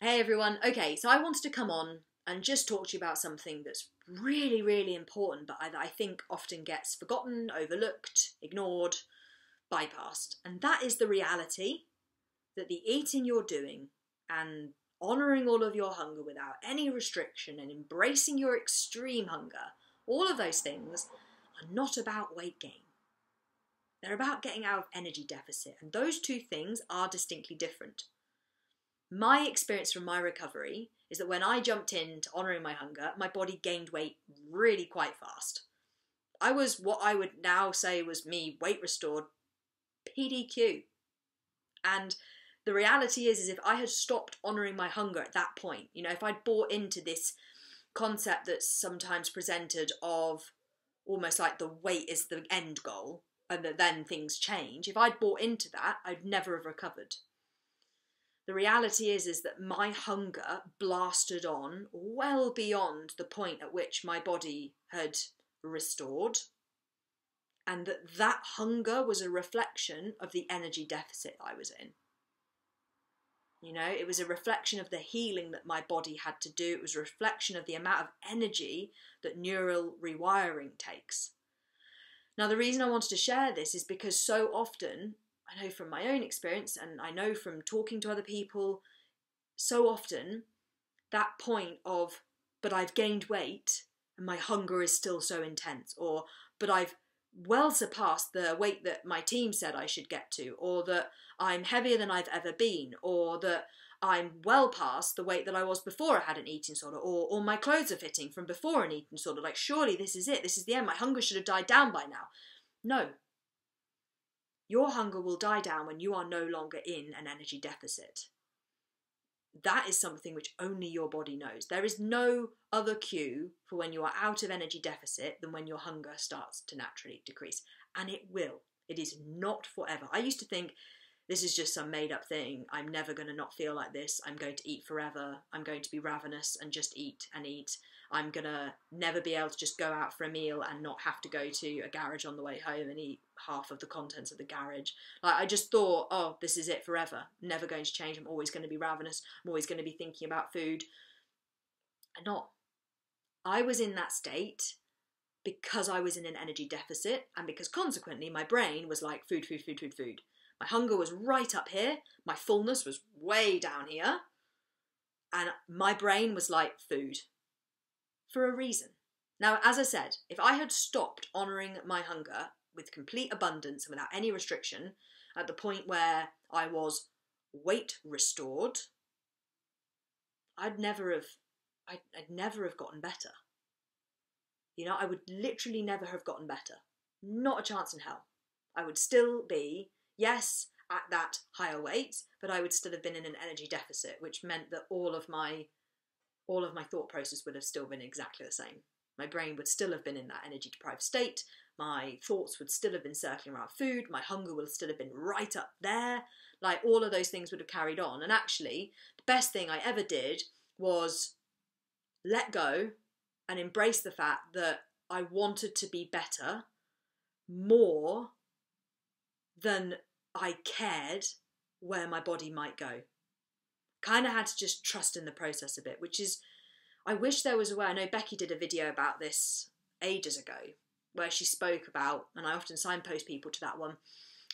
Hey everyone. Okay, so I wanted to come on and just talk to you about something that's really, really important, but I, I think often gets forgotten, overlooked, ignored, bypassed. And that is the reality that the eating you're doing and honouring all of your hunger without any restriction and embracing your extreme hunger, all of those things are not about weight gain. They're about getting out of energy deficit, and those two things are distinctly different. My experience from my recovery is that when I jumped into honouring my hunger, my body gained weight really quite fast. I was what I would now say was me weight restored PDQ. And the reality is, is if I had stopped honouring my hunger at that point, you know, if I'd bought into this concept that's sometimes presented of almost like the weight is the end goal and that then things change, if I'd bought into that, I'd never have recovered. The reality is is that my hunger blasted on well beyond the point at which my body had restored and that that hunger was a reflection of the energy deficit I was in. You know, it was a reflection of the healing that my body had to do. It was a reflection of the amount of energy that neural rewiring takes. Now, the reason I wanted to share this is because so often I know from my own experience and I know from talking to other people, so often that point of, but I've gained weight and my hunger is still so intense, or, but I've well surpassed the weight that my team said I should get to, or that I'm heavier than I've ever been, or that I'm well past the weight that I was before I had an eating disorder, or, or my clothes are fitting from before an eating disorder. Like, surely this is it, this is the end. My hunger should have died down by now. No, your hunger will die down when you are no longer in an energy deficit. That is something which only your body knows. There is no other cue for when you are out of energy deficit than when your hunger starts to naturally decrease. And it will. It is not forever. I used to think this is just some made up thing. I'm never going to not feel like this. I'm going to eat forever. I'm going to be ravenous and just eat and eat. I'm gonna never be able to just go out for a meal and not have to go to a garage on the way home and eat half of the contents of the garage. Like I just thought, oh, this is it forever. Never going to change. I'm always going to be ravenous. I'm always going to be thinking about food. And not. I was in that state because I was in an energy deficit and because consequently my brain was like food, food, food, food, food. My hunger was right up here. My fullness was way down here. And my brain was like food for a reason. Now, as I said, if I had stopped honouring my hunger with complete abundance and without any restriction at the point where I was weight restored, I'd never have I'd, I'd never have gotten better. You know, I would literally never have gotten better. Not a chance in hell. I would still be, yes, at that higher weight, but I would still have been in an energy deficit, which meant that all of my all of my thought process would have still been exactly the same. My brain would still have been in that energy deprived state. My thoughts would still have been circling around food. My hunger would still have been right up there. Like all of those things would have carried on. And actually, the best thing I ever did was let go and embrace the fact that I wanted to be better more than I cared where my body might go kind of had to just trust in the process a bit, which is, I wish there was a way. I know Becky did a video about this ages ago where she spoke about, and I often signpost people to that one,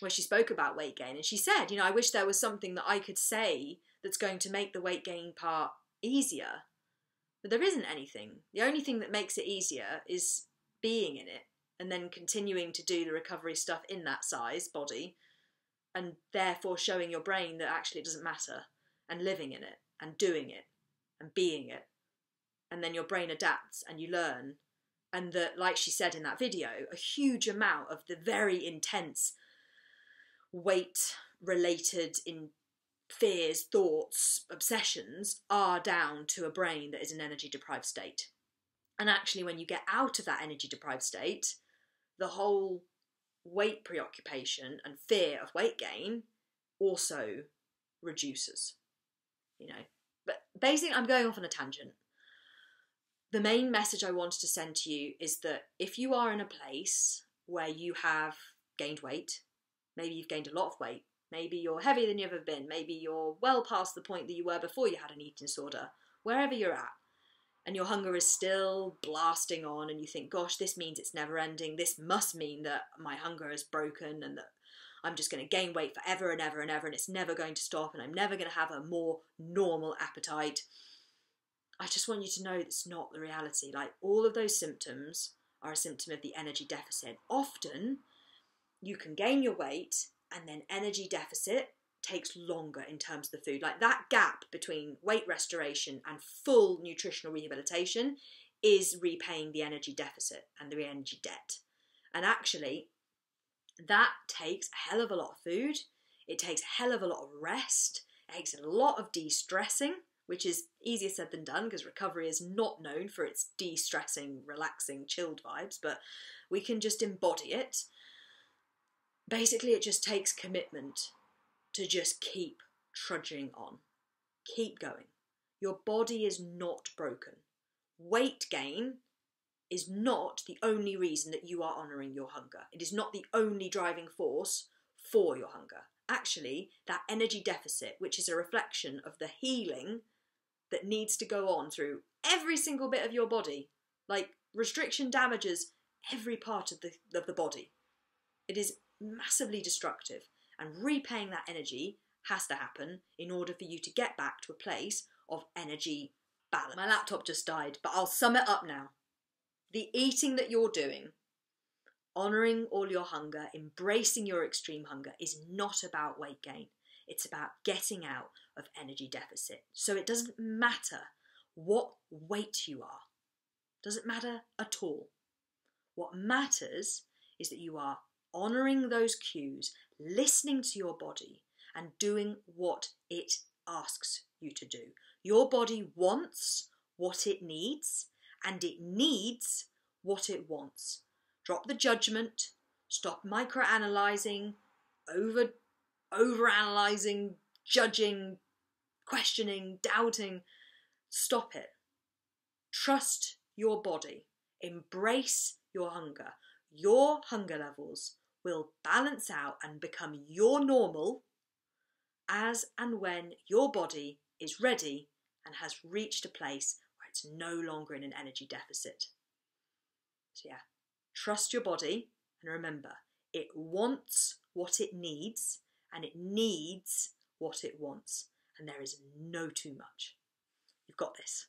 where she spoke about weight gain. And she said, you know, I wish there was something that I could say that's going to make the weight gain part easier. But there isn't anything. The only thing that makes it easier is being in it and then continuing to do the recovery stuff in that size body and therefore showing your brain that actually it doesn't matter and living in it and doing it and being it. And then your brain adapts and you learn. And that, like she said in that video, a huge amount of the very intense weight related in fears, thoughts, obsessions are down to a brain that is in energy deprived state. And actually, when you get out of that energy deprived state, the whole weight preoccupation and fear of weight gain also reduces you know. But basically, I'm going off on a tangent. The main message I wanted to send to you is that if you are in a place where you have gained weight, maybe you've gained a lot of weight, Maybe you're heavier than you've ever been. Maybe you're well past the point that you were before you had an eating disorder. Wherever you're at, and your hunger is still blasting on, and you think, gosh, this means it's never ending. This must mean that my hunger is broken and that I'm just going to gain weight forever and ever and ever, and it's never going to stop, and I'm never going to have a more normal appetite. I just want you to know that's not the reality. Like, all of those symptoms are a symptom of the energy deficit. Often, you can gain your weight, and then energy deficit takes longer in terms of the food. Like that gap between weight restoration and full nutritional rehabilitation is repaying the energy deficit and the energy debt. And actually, that takes a hell of a lot of food. It takes a hell of a lot of rest. It takes a lot of de stressing, which is easier said than done because recovery is not known for its de stressing, relaxing, chilled vibes, but we can just embody it. Basically, it just takes commitment to just keep trudging on. Keep going. Your body is not broken. Weight gain is not the only reason that you are honouring your hunger. It is not the only driving force for your hunger. Actually, that energy deficit, which is a reflection of the healing that needs to go on through every single bit of your body, like restriction damages every part of the, of the body. It is massively destructive, and repaying that energy has to happen in order for you to get back to a place of energy balance. My laptop just died, but I'll sum it up now the eating that you're doing, honoring all your hunger, embracing your extreme hunger, is not about weight gain. It's about getting out of energy deficit. So it doesn't matter what weight you are, doesn't matter at all. What matters is that you are honoring those cues, listening to your body, and doing what it asks you to do. Your body wants what it needs, and it needs what it wants. Drop the judgment, stop microanalyzing, over overanalyzing, judging, questioning, doubting. Stop it. Trust your body. Embrace your hunger. Your hunger levels will balance out and become your normal as and when your body is ready and has reached a place where it's no longer in an energy deficit. So, yeah, trust your body and remember it wants what it needs and it needs what it wants, and there is no too much. You've got this.